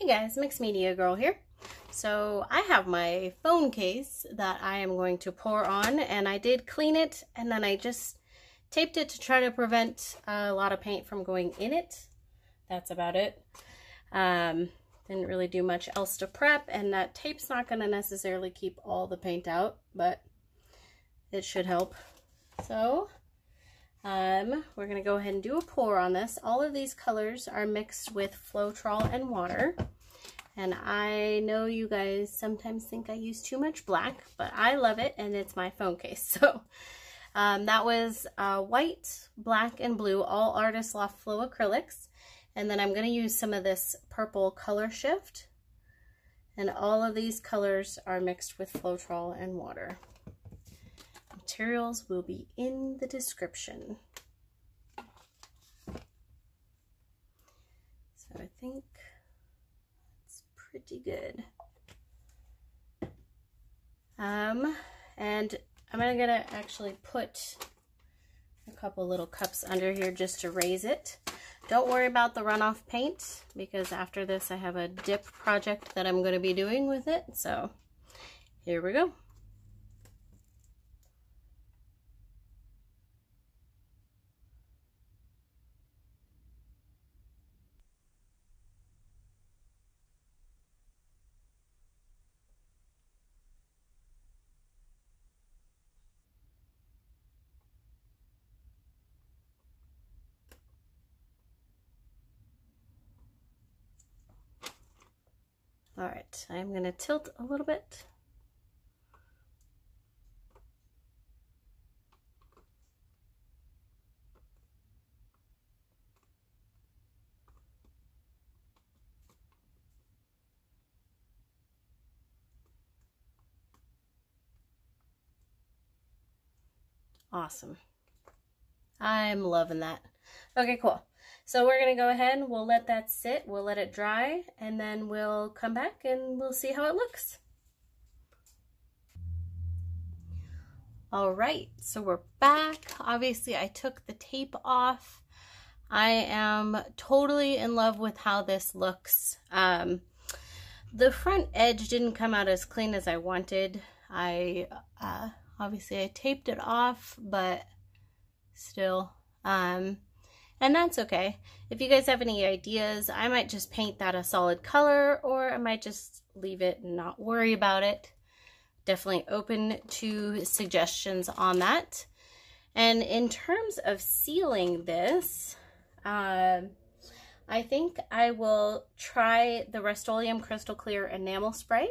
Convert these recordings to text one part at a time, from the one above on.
Hey guys, Mixed Media Girl here. So I have my phone case that I am going to pour on and I did clean it and then I just taped it to try to prevent a lot of paint from going in it. That's about it. Um, didn't really do much else to prep and that tape's not going to necessarily keep all the paint out, but it should help. So um, we're going to go ahead and do a pour on this. All of these colors are mixed with Floetrol and water. And I know you guys sometimes think I use too much black, but I love it and it's my phone case. So um, that was uh, white, black, and blue, all Artist Loft Flow acrylics. And then I'm going to use some of this purple color shift. And all of these colors are mixed with Floetrol and water. Materials will be in the description. So I think it's pretty good. Um, and I'm gonna, gonna actually put a couple little cups under here just to raise it. Don't worry about the runoff paint because after this I have a dip project that I'm going to be doing with it. So here we go. All right, I'm gonna tilt a little bit. Awesome. I'm loving that. Okay, cool. So we're going to go ahead and we'll let that sit. We'll let it dry and then we'll come back and we'll see how it looks. All right, so we're back. Obviously, I took the tape off. I am totally in love with how this looks. Um, the front edge didn't come out as clean as I wanted. I, uh, obviously I taped it off, but still, um, and that's okay. If you guys have any ideas, I might just paint that a solid color or I might just leave it and not worry about it. Definitely open to suggestions on that. And in terms of sealing this, uh, I think I will try the Rust-Oleum Crystal Clear Enamel Spray.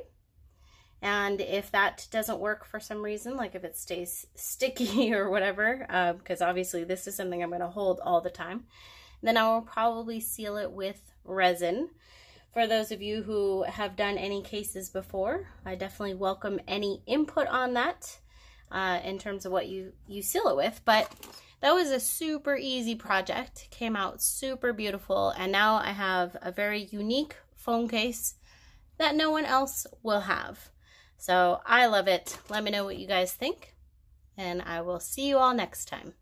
And if that doesn't work for some reason, like if it stays sticky or whatever, because uh, obviously this is something I'm going to hold all the time, then I will probably seal it with resin. For those of you who have done any cases before, I definitely welcome any input on that uh, in terms of what you, you seal it with. But that was a super easy project. Came out super beautiful. And now I have a very unique phone case that no one else will have. So I love it. Let me know what you guys think, and I will see you all next time.